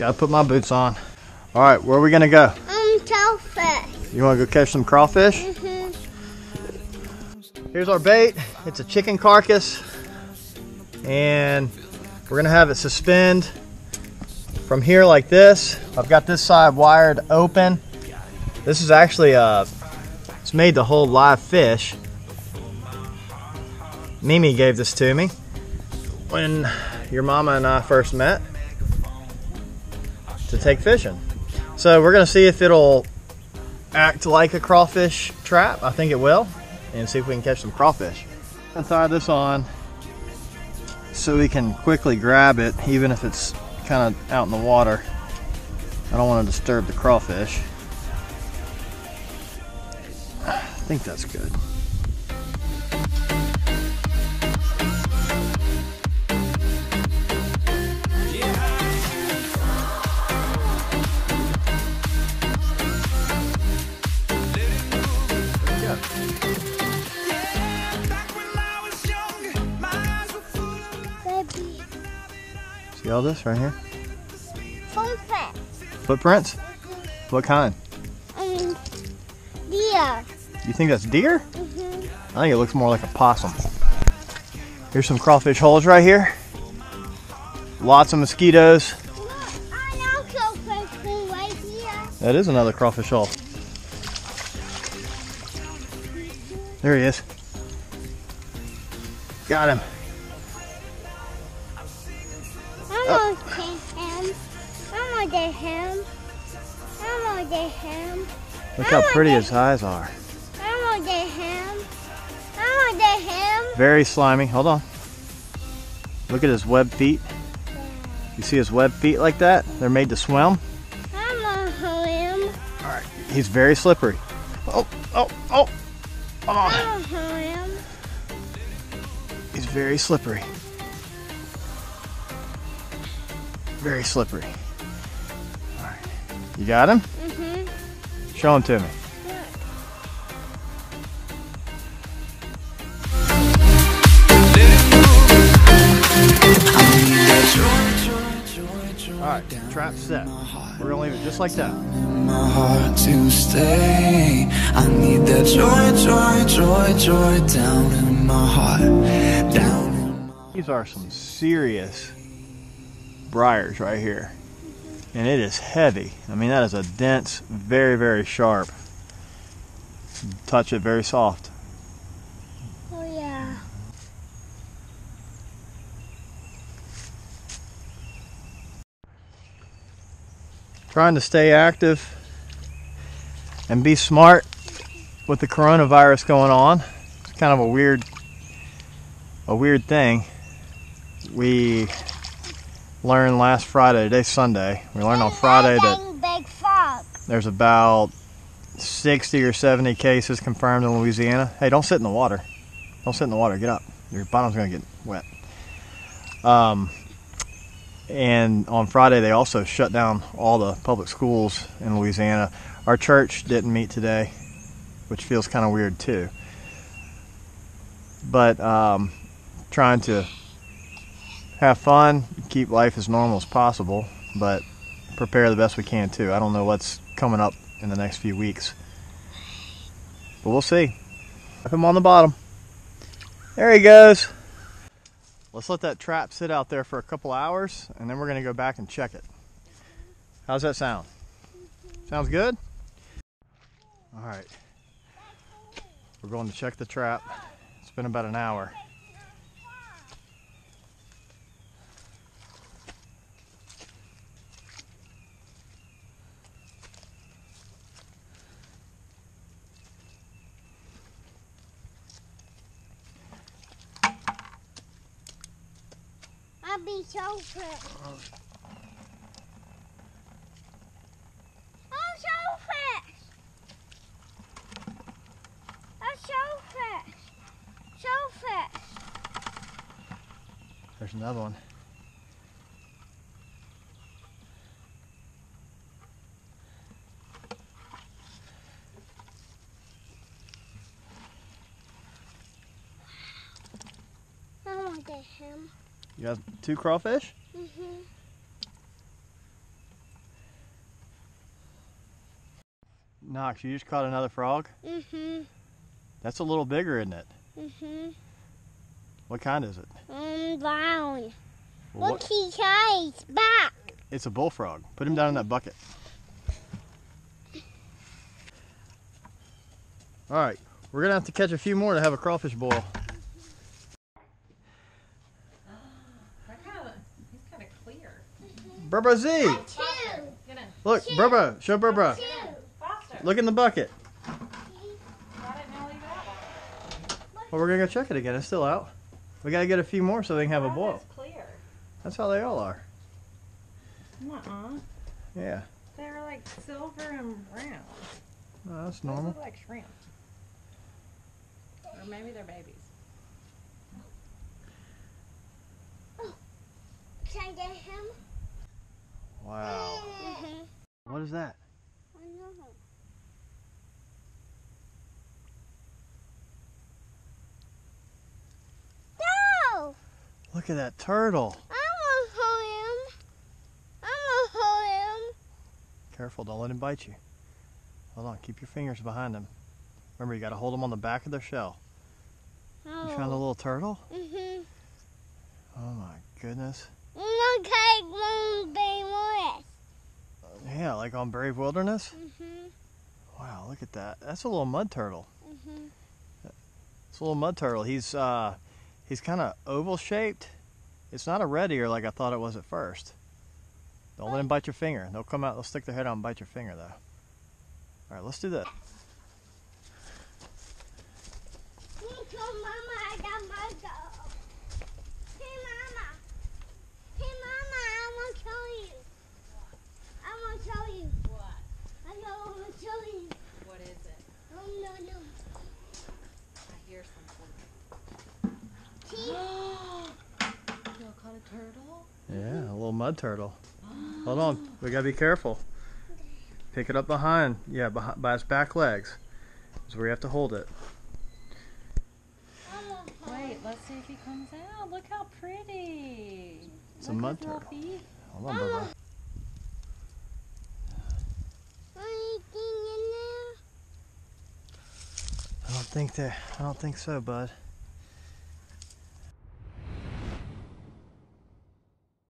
Gotta put my boots on. All right, where are we gonna go? Um, shellfish. You wanna go catch some crawfish? Mm-hmm. Here's our bait. It's a chicken carcass. And we're gonna have it suspend from here like this. I've got this side wired open. This is actually, uh, it's made to hold live fish. Mimi gave this to me when your mama and I first met to take fishing. So we're gonna see if it'll act like a crawfish trap. I think it will. And see if we can catch some crawfish. And tie this on so we can quickly grab it even if it's kind of out in the water. I don't want to disturb the crawfish. I think that's good. See all this right here? Shellfish. Footprints? What kind? Um, deer. You think that's deer? Mm-hmm. I think it looks more like a possum. Here's some crawfish holes right here. Lots of mosquitoes. Look, I know shellfish right here. That is another crawfish hole. There he is. Got him. Gonna. I'm gonna get him. I'm gonna get him. Look how pretty his eyes are. Gonna get him. I'm gonna get him. Very slimy. Hold on. Look at his web feet. You see his web feet like that? They're made to swim. I'm gonna hold. He's very slippery. Oh, oh, oh. Oh, him. he's very slippery. Very slippery. All right. You got him? Mm-hmm. Show him to me. All right, trap set. We're gonna leave it just like that. my heart to stay. I need that joy, joy, joy, joy down in my heart. Down in my These are some serious briars right here. And it is heavy. I mean, that is a dense, very, very sharp. Touch it very soft. Oh yeah. Trying to stay active and be smart with the coronavirus going on. It's kind of a weird, a weird thing. We learned last Friday, today's Sunday. We learned on Friday that Big, big frog. There's about 60 or 70 cases confirmed in Louisiana. Hey, don't sit in the water. Don't sit in the water. Get up. Your bottom's going to get wet. Um, and on Friday, they also shut down all the public schools in Louisiana. Our church didn't meet today, which feels kind of weird too. But um, trying to have fun, keep life as normal as possible, but prepare the best we can too. I don't know what's coming up in the next few weeks. But we'll see. Have him on the bottom. There he goes. Let's let that trap sit out there for a couple hours and then we're going to go back and check it. How's that sound? Sounds good? All right. We're going to check the trap. It's been about an hour. Be shellfish. Oh, shellfish. A shellfish. Shellfish. There's another one. I want to get him. You have two crawfish? Mm -hmm. Knox, you just caught another frog? Mm hmm That's a little bigger, isn't it? Mm hmm What kind is it? Um, brown. Well, Look, he tries back. It's a bullfrog. Put him down in that mm-hmm. bucket. All right, we're gonna have to catch a few more to have a crawfish boil. Burbo Z, Two. Get in. look, Burbo, show Burbo. Look in the bucket. I didn't know leave it out. Well, we're gonna go check it again. It's still out. We gotta get a few more so they can have a Wow, boil. That's clear. That's how they all are. Uh-uh. Yeah, They're like silver and brown. Oh, that's normal. They look like shrimp. Or maybe they're babies. Oh, can I get him? Wow. Mhm. What is that? I know. No! Look at that turtle. I want to hold him. I want to hold him. Careful, don't let him bite you. Hold on, keep your fingers behind him. Remember, you gotta hold them on the back of their shell. You found a little turtle? Mhm. Oh my goodness. Look like one big Morris. Yeah, like on Brave Wilderness? Mhm. Wow, look at that. That's a little mud turtle. Mhm. It's a little mud turtle. He's uh he's kind of oval shaped. It's not a red ear like I thought it was at first. Don't let him bite your finger. They'll come out, they'll stick their head out and bite your finger though. All right, let's do that. Hey, Mama, I got my dog. Hey, Mama. Hey, Mama, I want to show you. I want to show you. What? I know I want to show you. What is it? Oh, no, no. I hear something. See? You caught a turtle? Yeah, a little mud turtle. Hold on, we gotta be careful. Pick it up behind, yeah, behind, by its back legs. Is where you have to hold it. I want to hold Wait, let's see if he comes out. Look how pretty. It's a mud turtle. feet. Hold on, Bubba. Anything in there? I don't think that. I don't think so, bud.